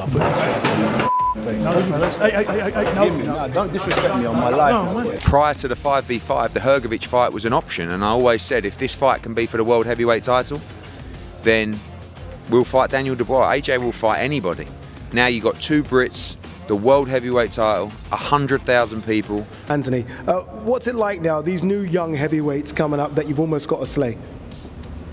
I'll put this face. No, don't disrespect me on my life. No. Prior to the 5v5, the Hrgovic fight was an option, and I always said if this fight can be for the world heavyweight title, then we'll fight Daniel Dubois. AJ will fight anybody. Now you've got two Brits, the world heavyweight title, 100,000 people. Anthony, uh, what's it like now, these new young heavyweights coming up that you've almost got to slay?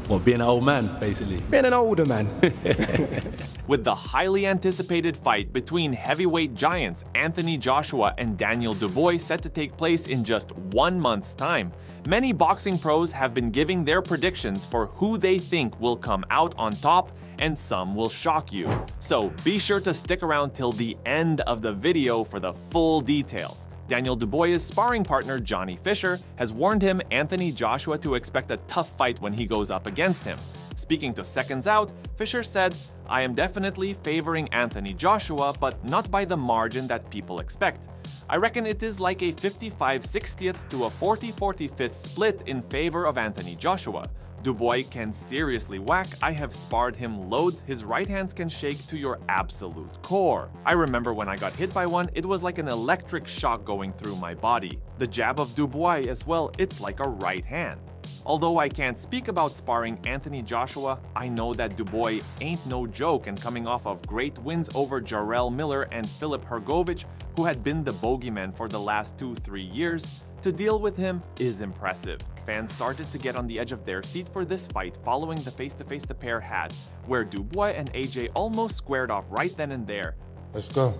Well, being an old man, basically. Being an older man. with the highly anticipated fight between heavyweight giants Anthony Joshua and Daniel Dubois set to take place in just one month's time. Many boxing pros have been giving their predictions for who they think will come out on top, and some will shock you. So be sure to stick around till the end of the video for the full details. Daniel Dubois' sparring partner Johnny Fisher has warned him Anthony Joshua to expect a tough fight when he goes up against him. Speaking to Seconds Out, Fisher said, I am definitely favoring Anthony Joshua, but not by the margin that people expect. I reckon it is like a 55 60th to a 40 45th split in favor of Anthony Joshua. Dubois can seriously whack, I have sparred him loads, his right hands can shake to your absolute core. I remember when I got hit by one, it was like an electric shock going through my body. The jab of Dubois as well, it's like a right hand. Although I can't speak about sparring Anthony Joshua, I know that Dubois ain't no joke and coming off of great wins over Jarrell Miller and Filip Hrgovic, who had been the bogeyman for the last 2-3 years, to deal with him is impressive. Fans started to get on the edge of their seat for this fight following the face-to-face the pair had, where Dubois and AJ almost squared off right then and there. Let's go.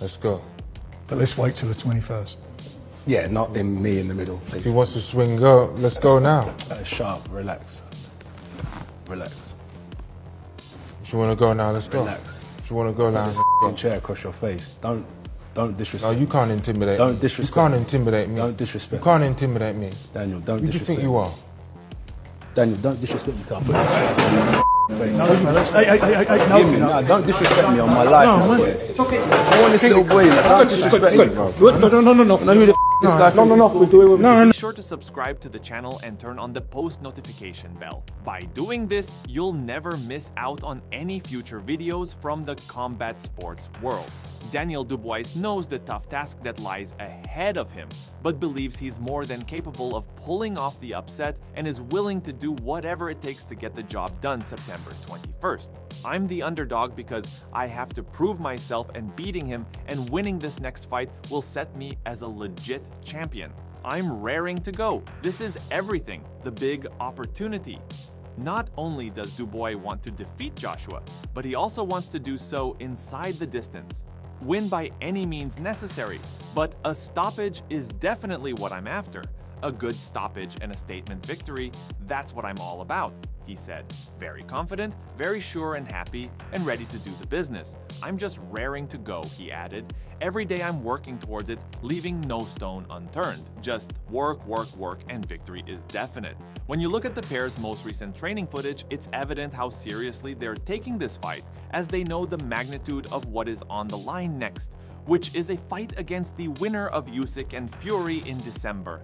Let's go. But let's wait till the 21st. yeah, not in me in the middle, If he wants to swing, go. Let's go now. Uh, sharp, relax. Relax. If you want to go now, let's go. Relax. If you want to go now, let's go. chair across your face. Don't, don't disrespect. No, you can't intimidate Don't me. disrespect You can't intimidate me. Don't disrespect You can't intimidate me. Daniel, don't Who do you disrespect. think you are? Daniel, don't disrespect me. I'll put this. No, me? Don't disrespect me on my life. No, man. It's okay. I want this little boy. Like, don't disrespect me, bro. No, no, no, no, no. Know who the f- this guy? No, no, no. We'll do it with No, no, Be sure to subscribe to the channel and turn on the post notification bell. By doing this, you'll never miss out on any future videos from the combat sports world. Daniel Dubois knows the tough task that lies ahead of him, but believes he's more than capable of pulling off the upset and is willing to do whatever it takes to get the job done September 21st. I'm the underdog because I have to prove myself and beating him and winning this next fight will set me as a legit champion. I'm raring to go. This is everything, the big opportunity. Not only does Dubois want to defeat Joshua, but he also wants to do so inside the distance. Win by any means necessary, but a stoppage is definitely what I'm after. A good stoppage and a statement victory, that's what I'm all about, he said. Very confident, very sure and happy, and ready to do the business. I'm just raring to go, he added. Every day I'm working towards it, leaving no stone unturned. Just work, work, work, and victory is definite. When you look at the pair's most recent training footage, it's evident how seriously they're taking this fight, as they know the magnitude of what is on the line next, which is a fight against the winner of Usyk and Fury in December.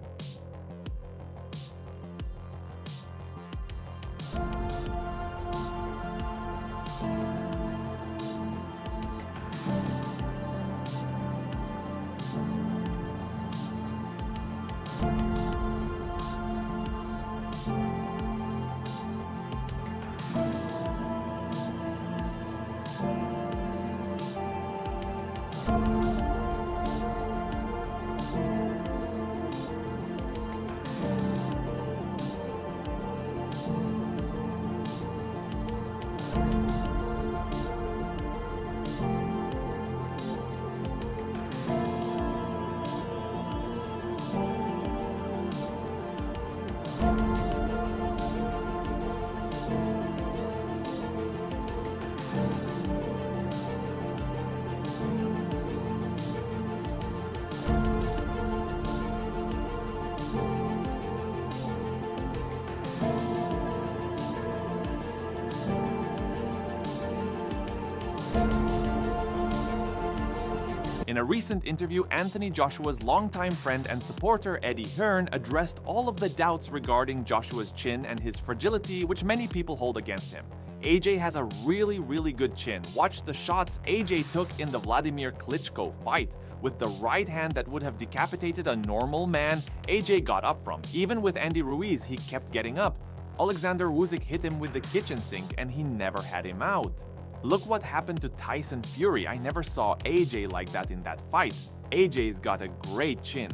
In a recent interview, Anthony Joshua's longtime friend and supporter Eddie Hearn addressed all of the doubts regarding Joshua's chin and his fragility, which many people hold against him. AJ has a really, really good chin. Watch the shots AJ took in the Vladimir Klitschko fight. With the right hand that would have decapitated a normal man, AJ got up from. Even with Andy Ruiz, he kept getting up. Alexander Usyk hit him with the kitchen sink and he never had him out. Look what happened to Tyson Fury. I never saw AJ like that in that fight. AJ's got a great chin.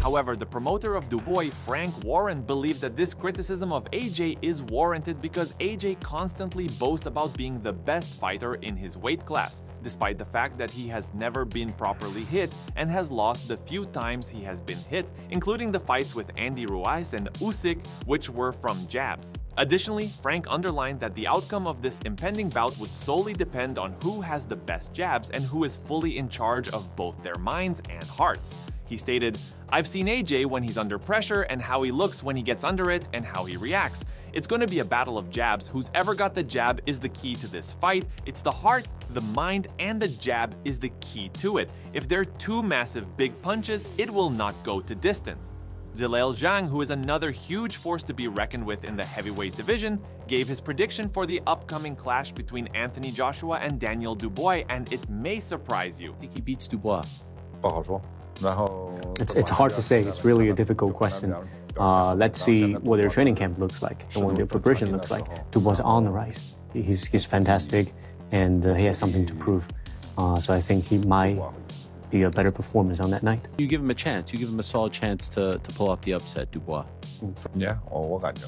However, the promoter of Dubois, Frank Warren, believes that this criticism of AJ is warranted because AJ constantly boasts about being the best fighter in his weight class, despite the fact that he has never been properly hit and has lost the few times he has been hit, including the fights with Andy Ruiz and Usyk, which were from jabs. Additionally, Frank underlined that the outcome of this impending bout would solely depend on who has the best jabs and who is fully in charge of both their minds and hearts. He stated, I've seen AJ when he's under pressure and how he looks when he gets under it and how he reacts. It's going to be a battle of jabs. Who's ever got the jab is the key to this fight. It's the heart, the mind, and the jab is the key to it. If there are two massive big punches, it will not go to distance. Zhilei Zhang, who is another huge force to be reckoned with in the heavyweight division, gave his prediction for the upcoming clash between Anthony Joshua and Daniel Dubois, and it may surprise you. I think he beats Dubois. Bonjour. It's, it's hard to say. It's really a difficult question. Uh, let's see what their training camp looks like and what their preparation looks like. Dubois on the rise. He's, he's fantastic and uh, he has something to prove. Uh, so I think he might be a better performance on that night. You give him a chance. You give him a solid chance to, to pull off the upset, Dubois. Yeah，我我感觉。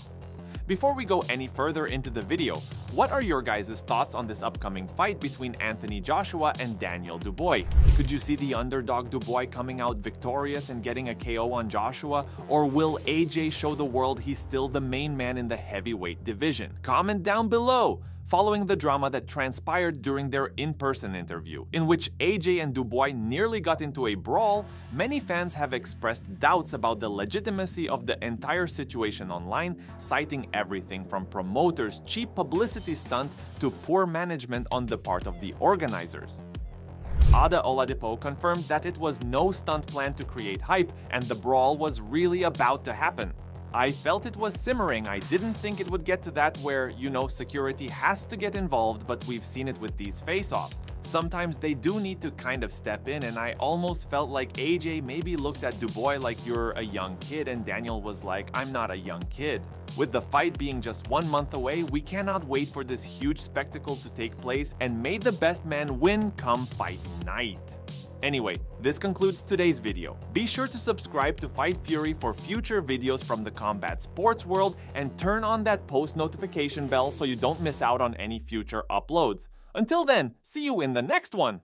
Before we go any further into the video, what are your guys' thoughts on this upcoming fight between Anthony Joshua and Daniel Dubois? Could you see the underdog Dubois coming out victorious and getting a KO on Joshua? Or will AJ show the world he's still the main man in the heavyweight division? Comment down below! Following the drama that transpired during their in-person interview, in which AJ and Dubois nearly got into a brawl, many fans have expressed doubts about the legitimacy of the entire situation online, citing everything from promoters' cheap publicity stunt to poor management on the part of the organizers. Ade Oladipo confirmed that it was no stunt plan to create hype and the brawl was really about to happen. I felt it was simmering. I didn't think it would get to that where, you know, security has to get involved, but we've seen it with these face-offs. Sometimes they do need to kind of step in, and I almost felt like AJ maybe looked at Dubois like you're a young kid, and Daniel was like, I'm not a young kid. With the fight being just one month away, we cannot wait for this huge spectacle to take place, and may the best man win come fight night. Anyway, this concludes today's video. Be sure to subscribe to Fight Fury for future videos from the combat sports world and turn on that post notification bell so you don't miss out on any future uploads. Until then, see you in the next one!